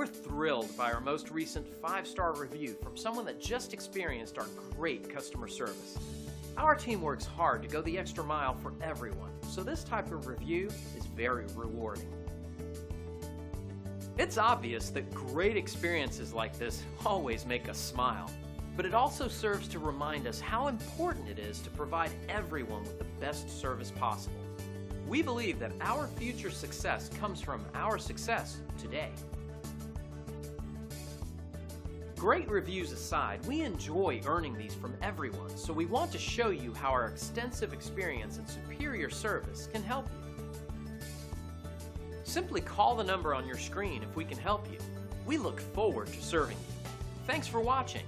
We're thrilled by our most recent five star review from someone that just experienced our great customer service. Our team works hard to go the extra mile for everyone, so this type of review is very rewarding. It's obvious that great experiences like this always make us smile, but it also serves to remind us how important it is to provide everyone with the best service possible. We believe that our future success comes from our success today. Great reviews aside, we enjoy earning these from everyone, so we want to show you how our extensive experience and superior service can help you. Simply call the number on your screen if we can help you. We look forward to serving you. Thanks for watching.